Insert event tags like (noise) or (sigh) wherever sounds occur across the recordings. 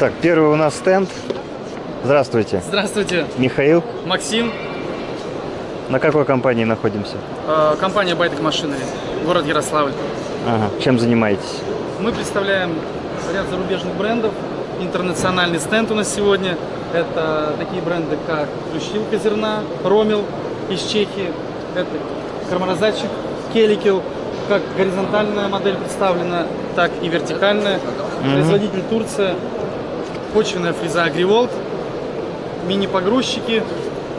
Так, первый у нас стенд. Здравствуйте. Здравствуйте, Михаил. Максим, На какой компании находимся? э, компания Байтек Машинери, город Ярославль. Ага. Чем занимаетесь? Мы представляем ряд зарубежных брендов. Интернациональный стенд у нас сегодня. Это такие бренды, как Плющилка зерна, Ромил из Чехии. Это кармаразатчик Келикел. Как горизонтальная модель представлена, так и вертикальная. Производитель Турция. Почвенная фреза Агриволт. Мини-погрузчики.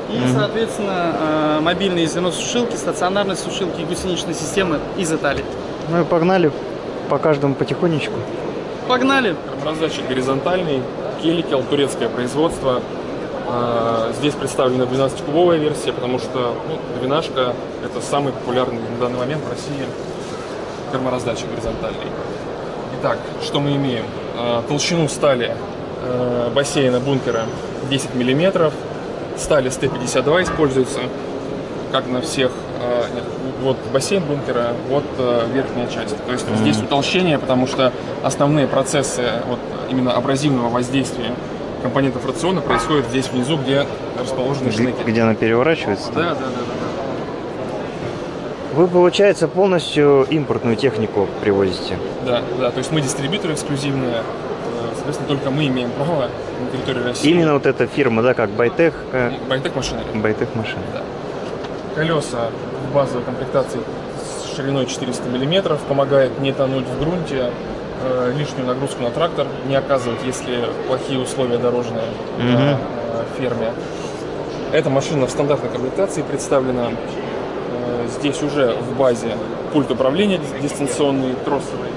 И, соответственно, э, мобильные зерносушилки, стационарные сушилки и гусеничные системы из Италии. Ну и погнали по каждому потихонечку. Погнали! Раздатчик горизонтальный, Келикел, турецкое производство. А, Здесь представлена 12-кубовая версия, потому что ну, 12 это самый популярный на данный момент в России термораздатчик горизонтальный. Итак, что мы имеем? А, Толщину стали э, бассейна бункера 10 мм, стали СТ-52 используется, как на всех. э, нет, Вот бассейн бункера, вот э, верхняя часть. То есть здесь утолщение, потому что основные процессы вот, именно абразивного воздействия компонентов рациона происходят здесь внизу, где расположены шнеки. где она переворачивается. Да, да, да, да. Вы, получается, полностью импортную технику привозите. Да, да, то есть мы дистрибьюторы эксклюзивные, э, соответственно, только мы имеем право на территории России. Именно вот эта фирма, да, как Байтех, э, Байтек машинери. Байтех машин. Колеса в базовой комплектации с шириной 400 мм помогает не тонуть в грунте, э, лишнюю нагрузку на трактор не оказывать, если плохие условия дорожные на э, ферме. Эта машина в стандартной комплектации представлена. Здесь уже в базе пульт управления дис- дистанционный, тросовый,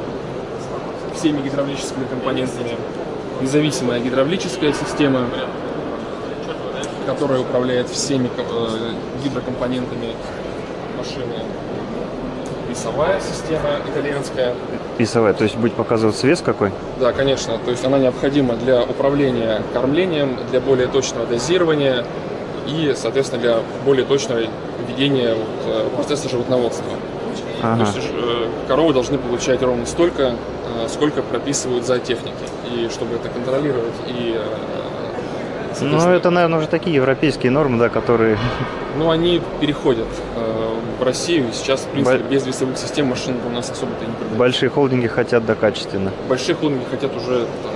всеми гидравлическими компонентами, независимая гидравлическая система, которая управляет всеми э, гидрокомпонентами машины. Весовая система итальянская. Весовая, то есть будет показываться вес какой? Да, конечно. То есть она необходима для управления кормлением, для более точного дозирования и, соответственно, для более точного ведения вот, э, процесса животноводства. Ага. То есть э, коровы должны получать ровно столько, э, сколько прописывают за техники. И чтобы это контролировать и э, Ну, это, наверное, уже такие европейские нормы, да, которые... (laughs) Ну, они переходят э, в Россию. Сейчас, в принципе, Бо- без весовых систем машин у нас особо-то не продают. Большие холдинги хотят, да, качественно. Большие холдинги хотят уже там,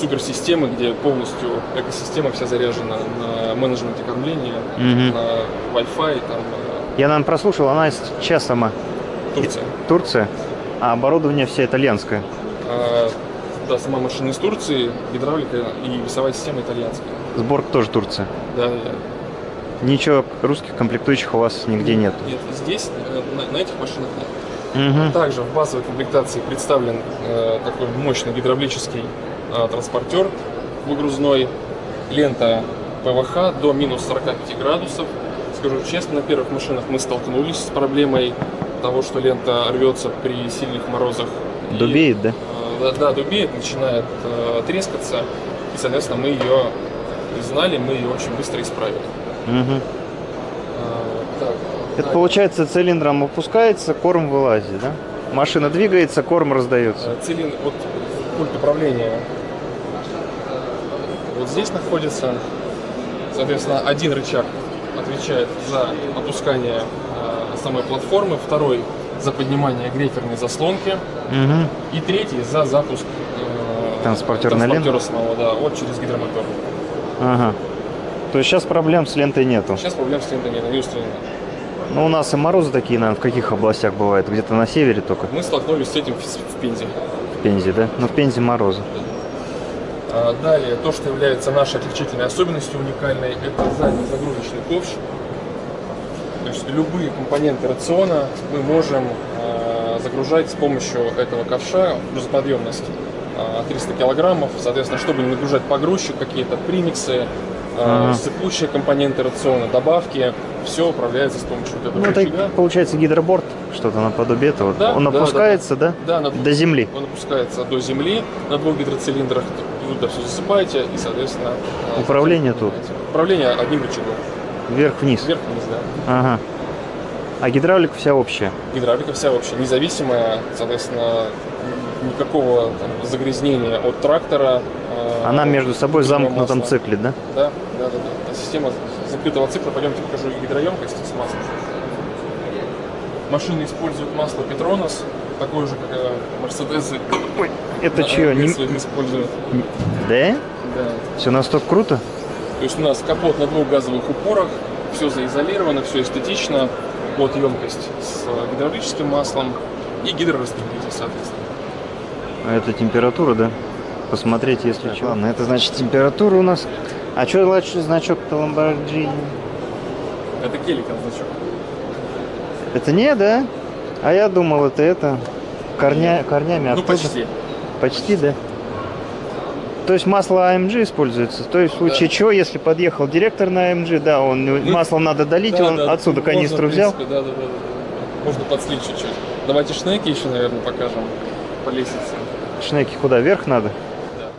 суперсистемы, где полностью экосистема вся заряжена на менеджменте кормления, Мгм. на Wi-Fi, там, Я, наверное, прослушал, она сейчас сама Турция. Турция, а оборудование все итальянское. А, да, сама машина из Турции, гидравлика и весовая система итальянская. Сборка тоже Турция. Да, да, да. Ничего русских комплектующих у вас нигде нет. Нет, здесь, э, на, на этих машинах нет. Мгм. Также в базовой комплектации представлен э, такой мощный гидравлический э, транспортер выгрузной, лента ПВХ до минус 45 градусов. Скажу честно, на первых машинах мы столкнулись с проблемой того, что лента рвется при сильных морозах. И, Дубеет, да? э, да, да, дубеет, начинает э, трескаться. И, соответственно, мы ее знали, мы ее очень быстро исправили. Э, так, Это далее. получается цилиндром опускается, корм вылазит, да? Машина двигается, корм раздается. Цилиндр, вот пульт управления вот здесь находится. Соответственно, один рычаг отвечает за опускание самой платформы, второй за поднимание грейферной заслонки Мгм. и третий за запуск э, Транспортерной ленты? самого, да, вот через гидромотор. Ага. То есть сейчас проблем с лентой нету. Сейчас проблем с лентой нет, они устранены. Ну, у нас и морозы такие, наверное, в каких областях бывают? Где-то на севере только, Мы столкнулись с этим в, в Пензе. в Пензе, да? Ну, в Пензе морозы. А, Далее, то, что является нашей отличительной особенностью уникальной, это задний загрузочный ковш. Есть любые компоненты рациона мы можем а, загружать с помощью этого ковша, грузоподъемность а, 300 килограммов, соответственно, чтобы не нагружать погрузчик, какие-то примиксы, а, Ага. сыпучие компоненты рациона, добавки, все управляется с помощью вот этого Ну, это рычага. получается гидроборд, что-то наподобие этого. Да, Он да, опускается, да? Да, на- До земли. Он опускается до земли на двух гидроцилиндрах, вы туда все засыпаете и, соответственно... Управление тут. Управление одним рычагом. Вверх-вниз. Вверх-вниз, да. Ага. А гидравлика вся общая. Гидравлика вся вообще независимая, соответственно, никакого там, загрязнения от трактора, э, Она между собой в замкнутом масла. цикле, да? Да, да, да, да. Система закрытого цикла. Пойдемте покажу гидроемкость с маслом. Машины используют масло Петронос, такое же, как и Мерседесы. Это чье? Не- используют. Да? Да. Все настолько круто? То есть у нас капот на двух газовых упорах, все заизолировано, все эстетично, вот емкость с э, гидравлическим маслом и гидрораспределитель, соответственно. А это температура, да? Посмотреть, если что. Ладно, это значит температура у нас. А что значит значок-то Lamborghini? Это Келикон значок. Это не, да? А я думал, это это. Корня, корнями Ну, почти. Почти, да. То есть масло AMG используется. То есть в случае чего, если подъехал директор на AMG, да, он Ну, масло надо долить, Да, он да, отсюда можно, канистру в взял. принципе, Да, да, да, да, да. Можно подслить чуть-чуть. Давайте шнеки еще, наверное, покажем по лестнице. Шнеки куда? Вверх надо? Да.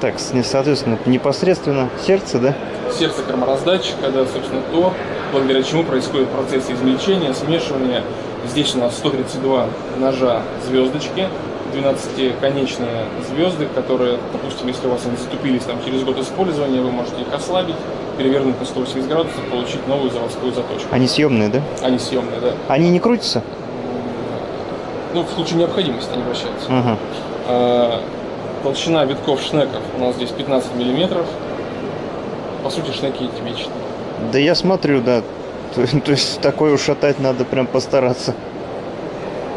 Так, соответственно, непосредственно сердце, да? Сердце кормораздатчика, да, собственно, то, благодаря чему происходит процесс измельчения, смешивания. Здесь у нас 132 ножа звездочки, 12-конечные звезды, которые, допустим, если у вас они затупились там, через год использования, вы можете их ослабить, перевернуть на 180 градусов, получить новую заводскую заточку. Они съемные, да? Они съемные, да. Они не крутятся? Ну, в случае необходимости они вращаются. Ага. А, Толщина витков шнеков у нас здесь 15 миллиметров. По сути, шнеки эти вечные. Да я смотрю, да. То, (laughs) то есть такое ушатать надо прям постараться.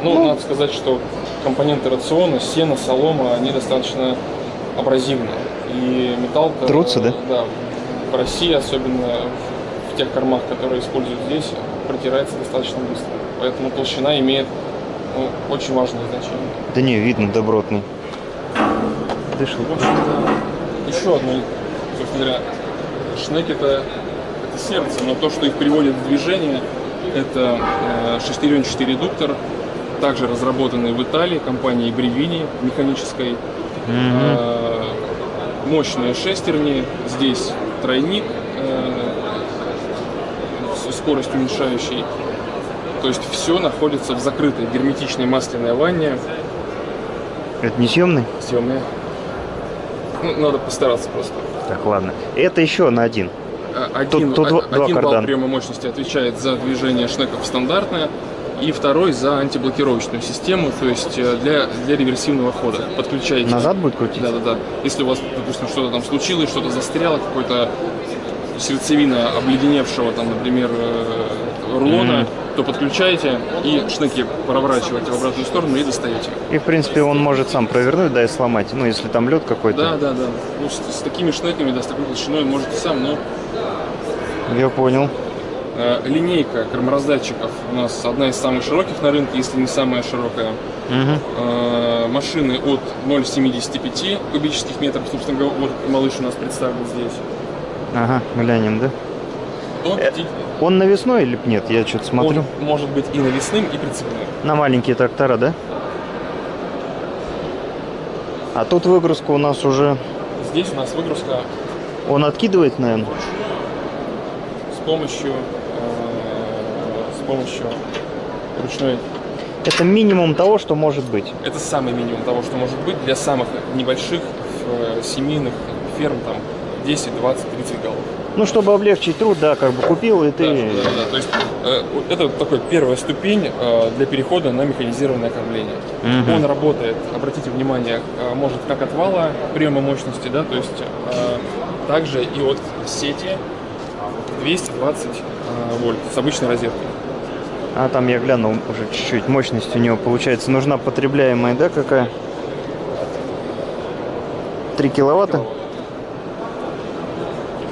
Ну, надо сказать, что компоненты рациона, сено, солома, они достаточно абразивные. И металл Трутся, да? Да. В России, особенно в тех кормах, которые используют здесь, протирается достаточно быстро. Поэтому толщина имеет ну, очень важное значение. Да не, видно, добротный. Дышал. В общем-то, еще одно, собственно говоря, шнеки это, это сердце, но то, что их приводит в движение, это э, шестеренчатый редуктор, также разработанный в Италии компанией Бревини механической. Э, мощные шестерни, здесь тройник э, скорость уменьшающей. То есть все находится в закрытой герметичной масляной ванне, Это не съемный? съемная. Ну, надо постараться просто. Так, ладно. Это еще на один. А, Один, тут два- два один балл кардана. приема мощности отвечает за движение шнеков стандартное, и второй за антиблокировочную систему, то есть э, для, для реверсивного хода. Подключаете. Назад будет крутить? Да, да, да. Если у вас, допустим, что-то там случилось, что-то застряло, какой-то сердцевина обледеневшего, там, например, э, рулона, Мгм. то подключаете и шнеки проворачиваете в обратную сторону и достаете. И, в принципе, он может сам провернуть, да, и сломать. Ну, если там лед какой-то. Да, да, да. Ну, с, с такими шнеками, да, с такой толщиной можете сам, но Я понял. Э, Линейка кормораздатчиков у нас одна из самых широких на рынке, если не самая широкая. Э, Машины от 0,75 кубических метров, собственно говоря, вот малыш у нас представлен здесь, Ага, глянем, да? до Э, 50. Он навесной или нет? Я что-то смотрю. Он может быть и навесным, и прицепным. На маленькие трактора, да? А тут выгрузка у нас уже... Здесь у нас выгрузка Он откидывает, наверное? с помощью, помощью ручной. Это минимум того, что может быть. Это самый минимум того, что может быть для самых небольших э, семейных ферм, там 10, 20, 30 голов. Ну, чтобы облегчить труд, да, как бы купил, и ты... Да, да, да. То есть э, это такой первая ступень э, для перехода на механизированное кормление. Мгм. Он работает, обратите внимание, э, может как от вала приема мощности, да, то есть э, также и от сети 220 э, вольт с обычной розеткой. А там я глянул уже чуть-чуть. Мощность у него, получается, нужна потребляемая, да, какая? 3 киловатта?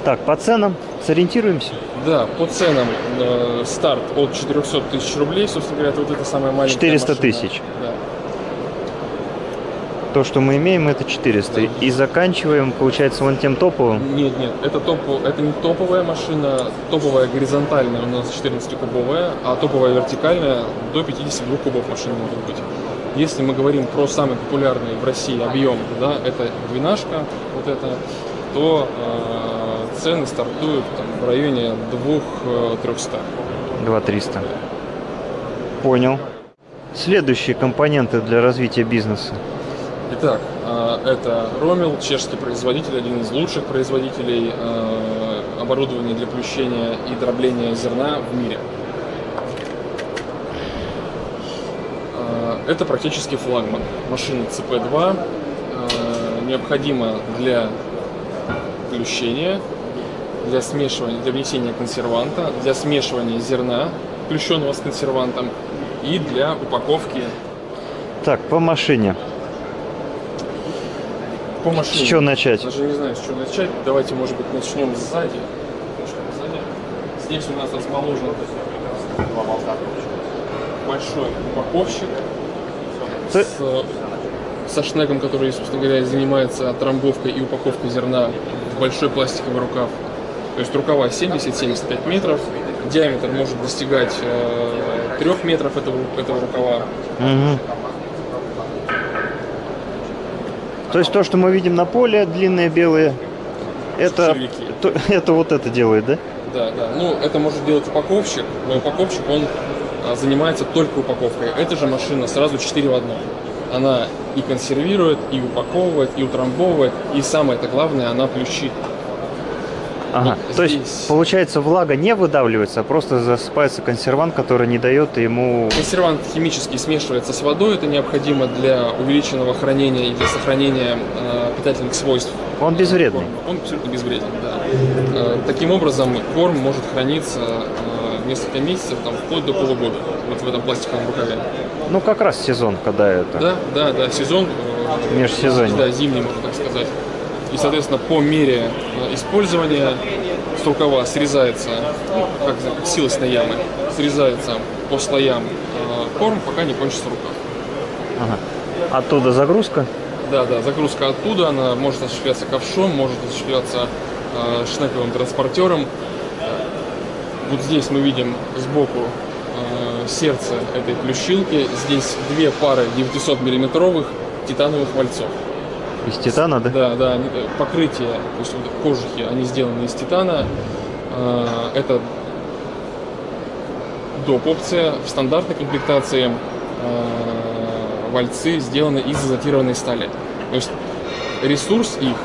Так, по ценам сориентируемся. Да, по ценам э, старт от 400 тысяч рублей, собственно говоря, это вот эта самая маленькая 400 машина. тысяч. Да. То, что мы имеем, это 400. И заканчиваем, получается, вон тем топовым. Нет, нет, это, топ, это не топовая машина, топовая горизонтальная у нас 14-кубовая, а топовая вертикальная до 52 кубов машины может быть. Если мы говорим про самый популярный в России объем, да, это двенашка, вот это, то э, цены стартуют там, в районе 2-300. 2300. Понял. Следующие компоненты для развития бизнеса. Итак, А, Это Ромел, чешский производитель, один из лучших производителей а, оборудования для плющения и дробления зерна в мире. А, Это практически флагман. Машина CP2 а, необходима для плющения, для смешивания, для внесения консерванта, для смешивания зерна, плющенного с консервантом, и для упаковки Так, по машине. По С машине. чего начать? Даже не знаю, с чего начать. Давайте, может быть, начнем сзади. Сзади. Здесь у нас расположен большой упаковщик Ты- с, со шнеком, который, собственно говоря, занимается трамбовкой и упаковкой зерна в большой пластиковый рукав. То есть рукава 70-75 метров, диаметр может достигать э, 3 метров этого, этого рукава. Мгм. То есть то, что мы видим на поле, длинные белые, это, то- (laughs) это вот это делает, да? Да, да. Ну, это может делать упаковщик, но упаковщик, он а, занимается только упаковкой. Эта же машина сразу 4 в одном. Она и консервирует, и упаковывает, и утрамбовывает, и самое это главное, она плющит. Ага. Вот То есть, здесь. получается, влага не выдавливается, а просто засыпается консервант, который не дает ему... Консервант химически смешивается с водой, это необходимо для увеличенного хранения и для сохранения э, питательных свойств. Он безвредный. корма. Он абсолютно безвреден, да. Э, таким образом, корм может храниться э, несколько месяцев, там, вплоть до полугода, вот в этом пластиковом рукаве. Ну, как раз сезон, когда это... Да, да, да, сезон. э, Межсезонье. Да, зимний, можно так сказать. И, соответственно, по мере использования с рукава срезается, ну, как, как силосной ямы, срезается по слоям э, корм, пока не кончится рукав. Ага. Оттуда загрузка. Да, да, загрузка оттуда, она может осуществляться ковшом, может осуществляться э, шнековым транспортером. Вот здесь мы видим сбоку э, сердце этой плющилки. Здесь две пары 900 миллиметровых титановых вальцов. Из титана, да? Да, да, э, покрытие, то есть вот кожухи, они сделаны из титана. Э, Это доп. опция. В стандартной комплектации э, вальцы сделаны из изотированной стали. То есть ресурс их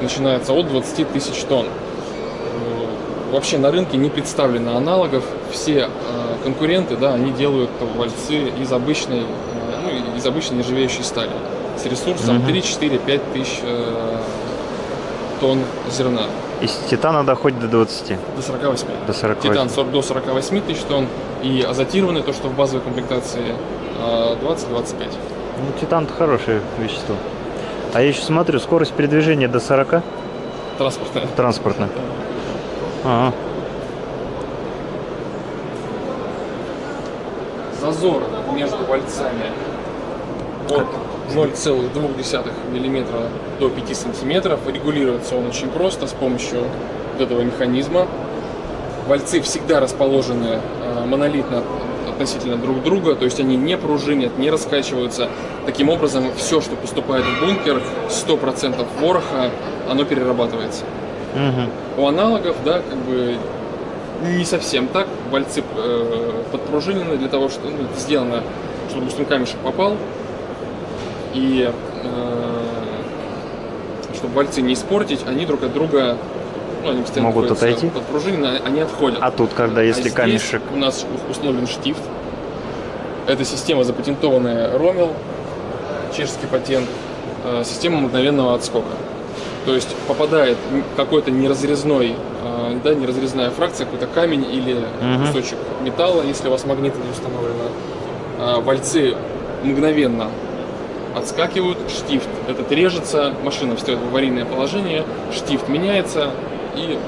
начинается от 20 тысяч тонн. Вообще на рынке не представлено аналогов. Все э, конкуренты, да, они делают вальцы из обычной, ну, из обычной нержавеющей стали с ресурсом Мгм. 3, 4, 5 тысяч э, тонн зерна. Из титана доходит до 20, До 48. до 40. Титан 40 до 48 тысяч тонн и азотированный, то, что в базовой комплектации, э, 20-25. Ну, титан-то хорошее вещество. А я еще смотрю, скорость передвижения до 40 Транспортная. транспортно. Ага. Зазор между вальцами от 0,2 мм до 5 см. Регулируется он очень просто с помощью вот этого механизма. Вальцы всегда расположены э, монолитно относительно друг друга, то есть они не пружинят, не раскачиваются. Таким образом, все, что поступает в бункер, 100% вороха, оно перерабатывается. Мгм. У аналогов, да, как бы не совсем так. Вальцы э, подпружинены для того, что ну, сделано, чтобы допустим, камешек попал. И э, чтобы вальцы не испортить, они друг от друга ну, они постоянно Могут отойти? подпружинены, они отходят. А тут, когда, если здесь камешек... у нас установлен штифт. Эта система запатентованная Ромел, чешский патент, э, система мгновенного отскока. То есть попадает какой-то неразрезной, э, да, неразрезная фракция, какой-то камень или Мгм. кусочек металла, если у вас магниты не установлено. Э, Вальцы мгновенно отскакивают, штифт этот режется, машина встает в аварийное положение, штифт меняется и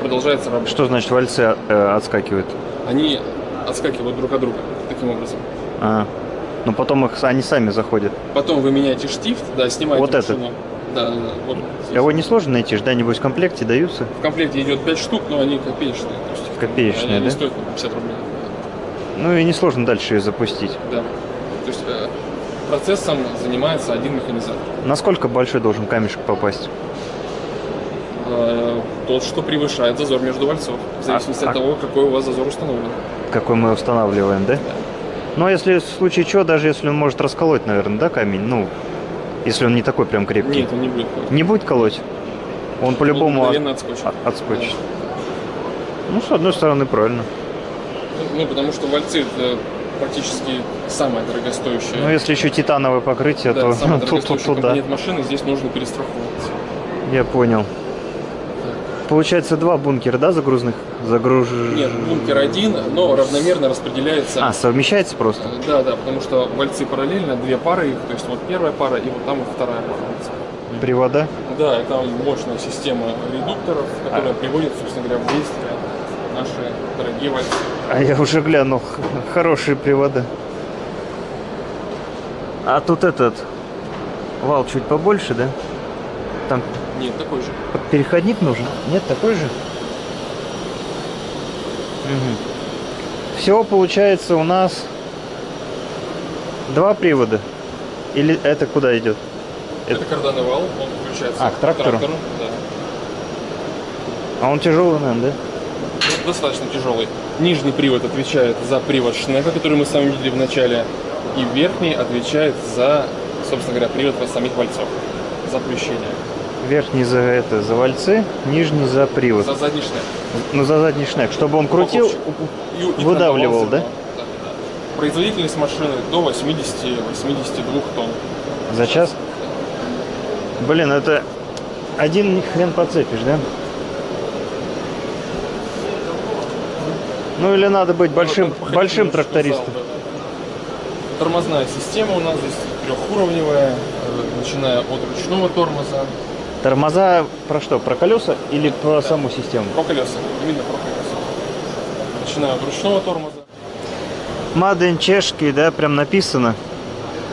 продолжается работа Что значит вальцы э, отскакивают? они отскакивают друг от друга таким образом. А. Но потом их они сами заходят. Потом вы меняете штифт, да, снимаете Вот этот? машину. Да, да, да, вот здесь. Его несложно найти, жда, небось, в комплекте даются. В комплекте идет 5 штук, но они копеечные. Есть Копеечные, они да? стоят по 50 рублей. Ну и несложно дальше ее запустить. Да. То есть э, процессом занимается один механизатор. Насколько большой должен камешек попасть? Э, тот, что превышает зазор между вальцов, в зависимости а- от того, какой у вас зазор установлен. Какой мы устанавливаем, да? Ну, а если в случае чего, даже если он может расколоть, наверное, да, камень? Ну, Если он не такой прям крепкий. Нет, он не будет колоть. Не будет колоть? Он Он по-любому от- отскочит. от- отскочит. Ну, с одной стороны, правильно. Ну, потому что вальцы это практически самое дорогостоящее. Ну, если еще титановое покрытие, да, то самый (laughs) тут, тут, тут, да. компонент машины, здесь нужно перестраховываться. Я понял. Получается два бункера, да, загрузных? Загруж... Нет, бункер один, но равномерно распределяется. А, совмещается просто? Да, да, потому что вальцы параллельно, две пары их, то есть вот первая пара и вот там вот вторая пара. Привода? Да, это мощная система редукторов, которая А. приводит, собственно говоря, в действие наши дорогие вальцы. А я уже глянул, хорошие привода. А тут этот вал чуть побольше, да? Там Нет, такой же. переходник нужен? Нет, такой же? Всего получается у нас два привода. Или это куда идет? Это карданный вал, он включается А, к трактору? да. А он тяжелый, наверное, да? Достаточно тяжелый. Нижний привод отвечает за привод шнека, который мы с вами видели в начале, и верхний отвечает за, собственно говоря, привод самих вальцов, за плющение, Верхний за это за вальцы, нижний за привод. за задний шнек. Ну за задний шнек, чтобы он крутил. И- и выдавливал, да. Производительность машины до 80-82 тонн. За час? Блин, это один хрен подцепишь, да? Ну или надо быть большим, походили, большим что трактористом. сказал, да, да. Тормозная система у нас здесь трехуровневая, э, начиная от ручного тормоза, Тормоза про что? Про колеса или про саму систему? про колеса, именно про колеса. Начиная от ручного тормоза. Маден чешский, да, прям написано.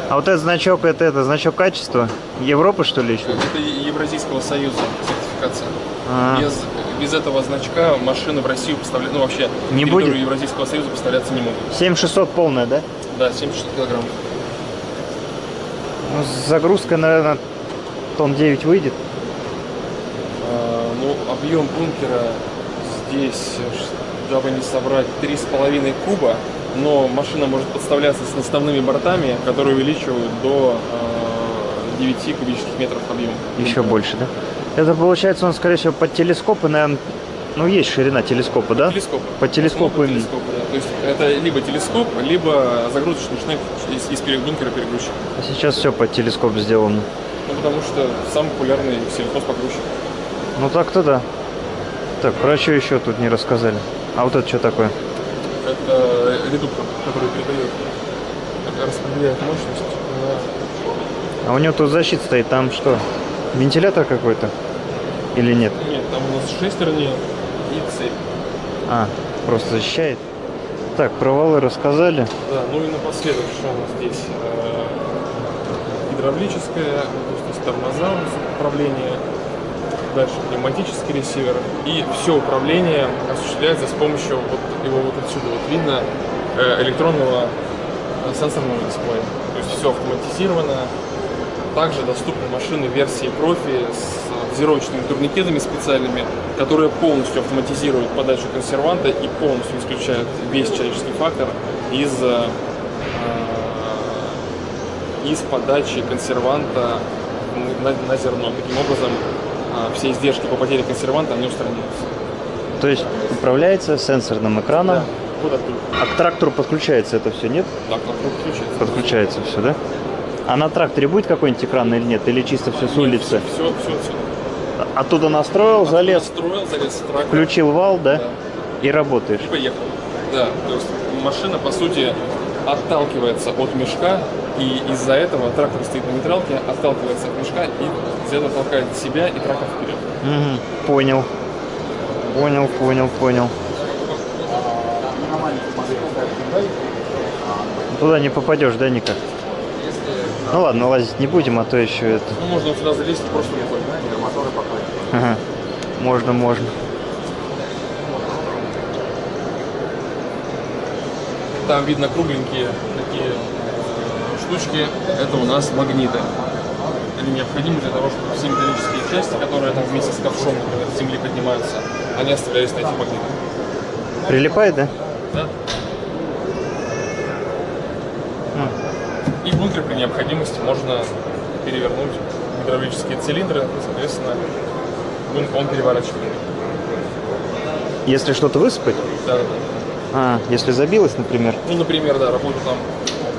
А вот этот значок, это, это значок качества? Европы, что ли, еще? Это Евразийского союза сертификация. А. Без, без этого значка машины в Россию поставлять, ну вообще, Не будет? Евразийского союза поставляться не могут. 7600 полная, да? Да, 76 килограмм. Ну, с загрузкой, наверное, тонн 9 выйдет. А, ну, объем бункера здесь, дабы не соврать, 3,5 куба, но машина может подставляться с наставными бортами, которые увеличивают до э, 9 кубических метров объема. Еще больше, да? Это получается, он, скорее всего, под телескопы, наверное, ну, есть ширина телескопа, да? Телескоп. По телескопу Основа именно. телескопа, да. То есть это либо телескоп, либо загрузочный шнек из, из перебункера перегрузчик. А Сейчас все под телескоп сделано. Ну, потому что самый популярный сельхозпогрузчик. Ну так-то да. Так, про что еще тут не рассказали? А вот это что такое? Это редуктор, который передает, распределяет мощность. на- А у него тут защита стоит, там что? Вентилятор какой-то? Или нет? Нет, там у нас шестерни и цепь. А, просто защищает. Так, про валы рассказали. Да, ну и напоследок, что у нас здесь? Э, Гидравлическое, то есть тормоза управление, дальше пневматический ресивер. И все управление осуществляется с помощью вот его вот отсюда вот видно э, электронного э, сенсорного дисплея. То есть все автоматизировано. Также доступны машины версии профи с взировочными турникетами специальными, которые полностью автоматизируют подачу консерванта и полностью исключают весь человеческий фактор из, э, э, из подачи консерванта на, на зерно. Таким образом, э, все издержки по потере консерванта они устраняются. То есть управляется сенсорным экраном. Вот оттуда. А к трактору подключается это все, нет? Так, трактор включается. Подключается все, да? А на тракторе будет какой-нибудь экран или нет? Или чисто все с улицы? Все, все отсюда. Оттуда настроил, залез, Настроил, залез в трактор. включил вал, да? Да. И работаешь. И поехал. Да, то есть машина, по сути, отталкивается от мешка, и из-за этого трактор стоит на нейтралке, отталкивается от мешка, и этого толкает себя и трактор вперед. Мгм, Понял. Понял, понял, понял. Туда не попадешь, да, никак? Ну ладно, лазить не будем, а то еще это. Ну, можно сюда залезть и просто рукой. Ага. Можно, можно. Там видно кругленькие такие штучки. Это у нас магниты. Они необходимы для того, чтобы все металлические части, которые там вместе с ковшом, например, с земли поднимаются, они оставлялись на этих магнитах. Прилипает, да? Да? И бункер при необходимости можно перевернуть гидравлические цилиндры, соответственно, он, переворачивает. Если что-то высыпать, Да, да, а, если забилось, например, Ну, например, да, работа там,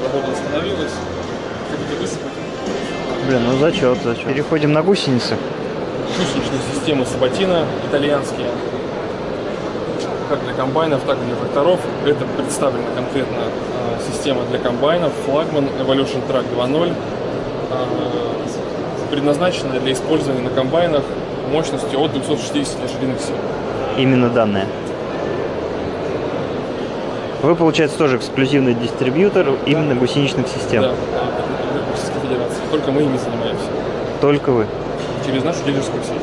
работа остановилась, хотите высыпать. блин, ну зачет, зачет. Переходим на гусеницы. Гусеничные системы Сабатина, итальянские, как для комбайнов, так и для тракторов. Это представлена конкретно э, система для комбайнов, флагман Evolution Track 2.0, э, предназначена для использования на комбайнах мощностью от 260 лошадиных сил. Именно данные. Вы, получается, тоже эксклюзивный дистрибьютор именно гусеничных систем. Да, Российской Федерации. Только мы ими занимаемся. Только вы. Через нашу дилерскую сеть.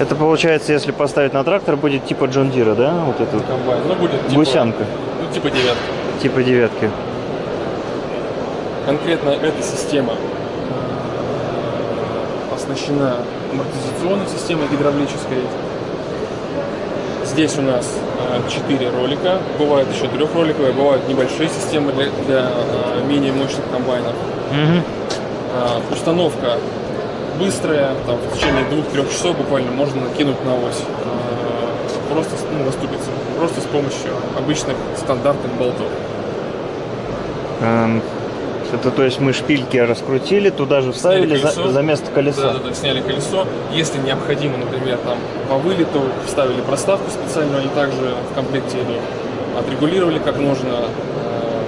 Это получается, если поставить на трактор, будет типа Джон Дира, да? Вот это. Комбайн. Ну, будет типа, Гусянка. Ну, типа девятка. Типа девятки. Конкретно эта система э, оснащена амортизационной системой гидравлической. Здесь у нас 4 ролика, бывают еще трехроликовые, бывают небольшие системы для, для э, менее мощных комбайнов. А, Установка быстрая, там, в течение двух-трех часов буквально можно накинуть на ось. А, Просто ну, заступиться. Просто с помощью обычных стандартных болтов. Эм, Это то есть мы шпильки раскрутили, туда же вставили за, за место колеса. Да, да, да, сняли колесо. Если необходимо, например, там по вылету вставили проставку специальную, они также в комплекте. Отрегулировали как нужно. э,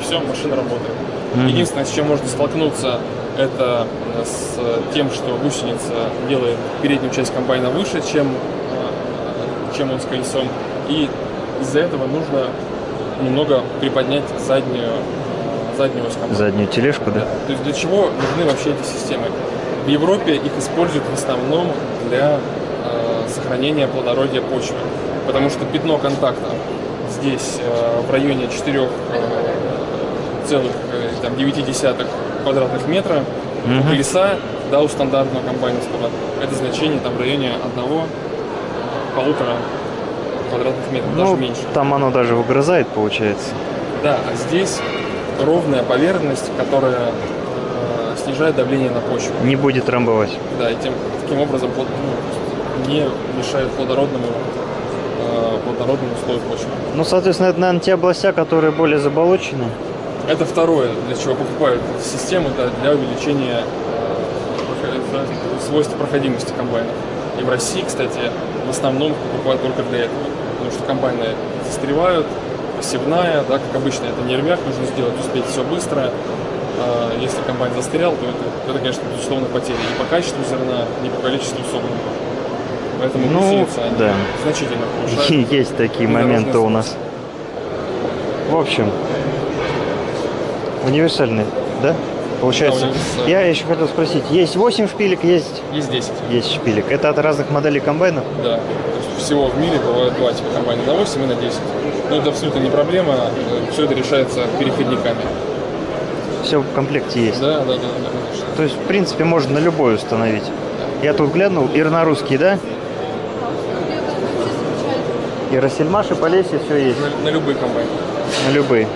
И все, машина работает. Мгм. Единственное, с чем можно столкнуться, это э, с тем, что гусеница делает переднюю часть комбайна выше, чем, э, чем он с колесом. И из-за этого нужно немного приподнять заднюю, заднюю комбайна. Заднюю тележку, да? То есть для чего нужны вообще эти системы? В Европе их используют в основном для э, сохранения плодородия почвы. Потому что пятно контакта здесь э, в районе 4 целых э, там, 9 квадратных метра. У Мгм. колеса, да, у стандартного комбайновского, это значение там в районе одного, полутора квадратных метров, даже Ну, меньше. там оно даже выгрызает, получается. Да, а здесь ровная поверхность, которая э, снижает давление на почву. Не будет трамбовать. Да, и тем, таким образом плод- ну, не мешает плодородному, э, плодородному слою почвы. Ну, соответственно, это, наверное, те областя, которые более заболочены. Это второе, для чего покупают систему, да, для увеличения э, свойств проходимости комбайнов. И в России, кстати, в основном покупают только для этого. Потому что комбайны застревают, посевная, да, как обычно, это нервяк, нужно сделать, успеть все быстро. А если комбайн застрял, то это, это, конечно, безусловно, потери и по качеству зерна, и по количеству собранного. Поэтому Ну, они да. значительно повышают. (laughs) Есть такие моменты у нас. В общем, универсальный, да? Получается. Да. Я еще хотел спросить, есть 8 шпилек, есть Есть 10. 10 шпилек. Это от разных моделей комбайнов? Да. Всего в мире бывает два типа комбайна на 8 и на 10. Но это абсолютно не проблема. Все это решается переходниками. Все в комплекте есть. Да, да, да, да, конечно. То есть, в принципе, можно на любой установить. Я тут глянул, и на русский, да? И Рассельмаш, и Полесье, все есть. На, на любые комбайны. На любые.